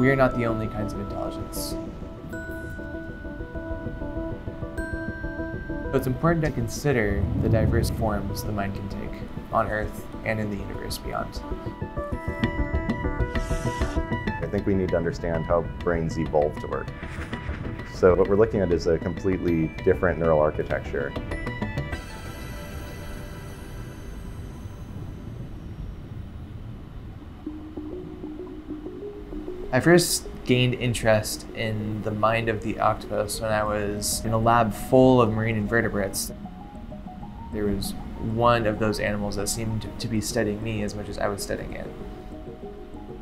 we are not the only kinds of intelligence. So it's important to consider the diverse forms the mind can take on Earth and in the universe beyond. I think we need to understand how brains evolve to work. So what we're looking at is a completely different neural architecture. I first gained interest in the mind of the octopus when I was in a lab full of marine invertebrates. There was one of those animals that seemed to be studying me as much as I was studying it.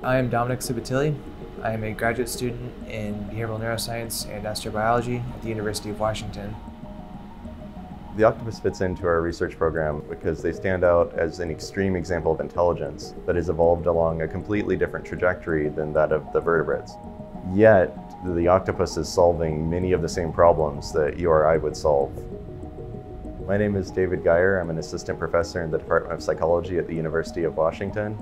I am Dominic Sivitilli. I am a graduate student in behavioral neuroscience and astrobiology at the University of Washington. The octopus fits into our research program because they stand out as an extreme example of intelligence that has evolved along a completely different trajectory than that of the vertebrates. Yet, the octopus is solving many of the same problems that you or I would solve. My name is David Gire. I'm an assistant professor in the Department of Psychology at the University of Washington.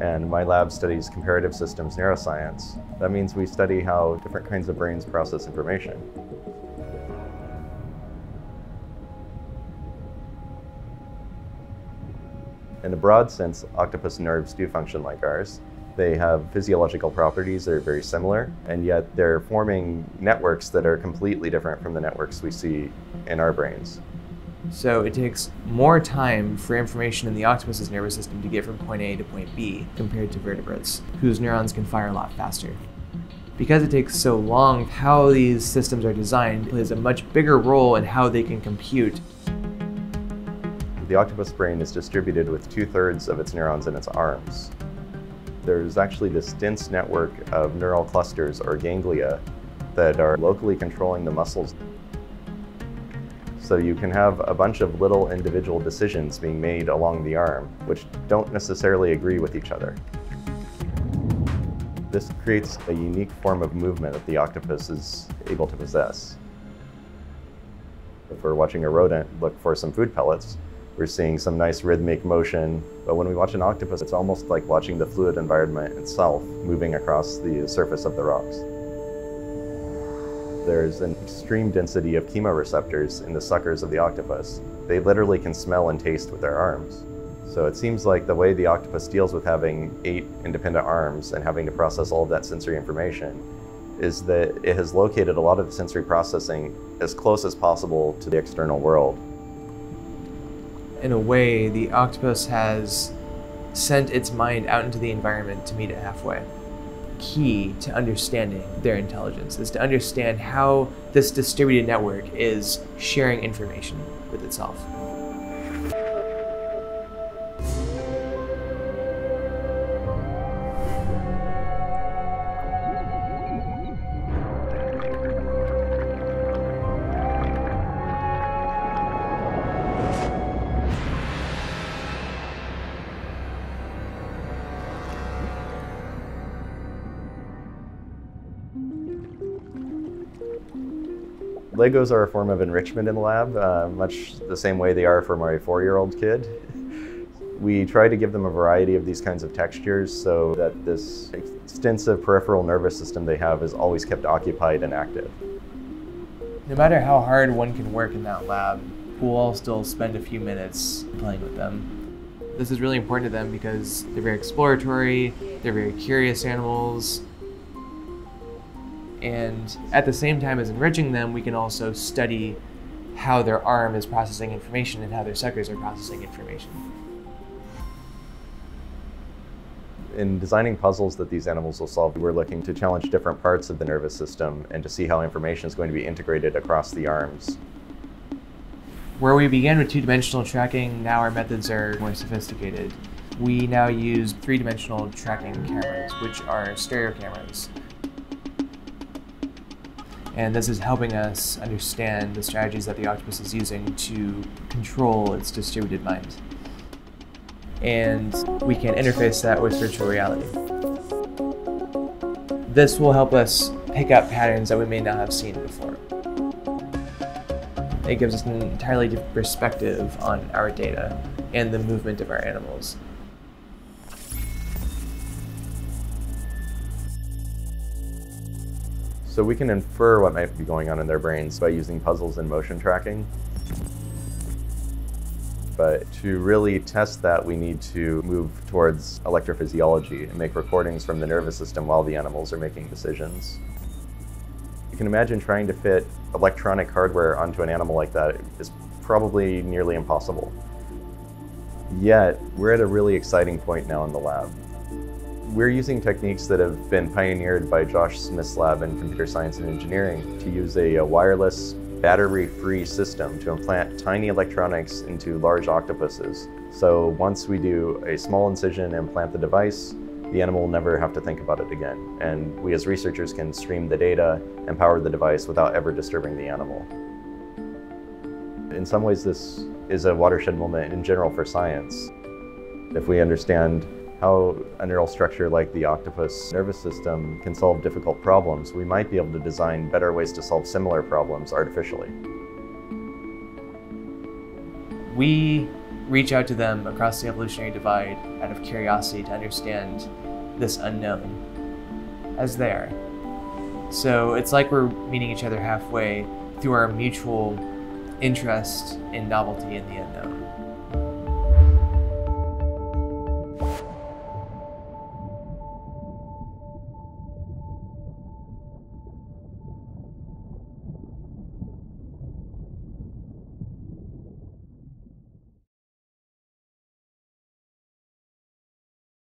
And my lab studies comparative systems neuroscience. That means we study how different kinds of brains process information. In a broad sense, octopus nerves do function like ours. They have physiological properties that are very similar, and yet they're forming networks that are completely different from the networks we see in our brains. So it takes more time for information in the octopus's nervous system to get from point A to point B compared to vertebrates, whose neurons can fire a lot faster. Because it takes so long, how these systems are designed plays a much bigger role in how they can compute the octopus brain is distributed with two-thirds of its neurons in its arms. There's actually this dense network of neural clusters or ganglia that are locally controlling the muscles. So you can have a bunch of little individual decisions being made along the arm, which don't necessarily agree with each other. This creates a unique form of movement that the octopus is able to possess. If we're watching a rodent look for some food pellets, we're seeing some nice rhythmic motion, but when we watch an octopus, it's almost like watching the fluid environment itself moving across the surface of the rocks. There's an extreme density of chemoreceptors in the suckers of the octopus. They literally can smell and taste with their arms. So it seems like the way the octopus deals with having eight independent arms and having to process all of that sensory information is that it has located a lot of the sensory processing as close as possible to the external world in a way, the octopus has sent its mind out into the environment to meet it halfway. Key to understanding their intelligence is to understand how this distributed network is sharing information with itself. Legos are a form of enrichment in the lab, uh, much the same way they are for my four-year-old kid. We try to give them a variety of these kinds of textures so that this extensive peripheral nervous system they have is always kept occupied and active. No matter how hard one can work in that lab, we'll all still spend a few minutes playing with them. This is really important to them because they're very exploratory, they're very curious animals, and at the same time as enriching them, we can also study how their arm is processing information and how their suckers are processing information. In designing puzzles that these animals will solve, we're looking to challenge different parts of the nervous system and to see how information is going to be integrated across the arms. Where we began with two-dimensional tracking, now our methods are more sophisticated. We now use three-dimensional tracking cameras, which are stereo cameras. And this is helping us understand the strategies that the octopus is using to control its distributed mind. And we can interface that with virtual reality. This will help us pick up patterns that we may not have seen before. It gives us an entirely different perspective on our data and the movement of our animals. So we can infer what might be going on in their brains by using puzzles and motion tracking. But to really test that, we need to move towards electrophysiology and make recordings from the nervous system while the animals are making decisions. You can imagine trying to fit electronic hardware onto an animal like that is probably nearly impossible. Yet, we're at a really exciting point now in the lab. We're using techniques that have been pioneered by Josh Smith's lab in computer science and engineering to use a, a wireless, battery-free system to implant tiny electronics into large octopuses. So once we do a small incision and implant the device, the animal will never have to think about it again. And we as researchers can stream the data and power the device without ever disturbing the animal. In some ways, this is a watershed moment in general for science. If we understand how a neural structure like the octopus nervous system can solve difficult problems, we might be able to design better ways to solve similar problems artificially. We reach out to them across the evolutionary divide out of curiosity to understand this unknown as they are. So it's like we're meeting each other halfway through our mutual interest in novelty and the unknown.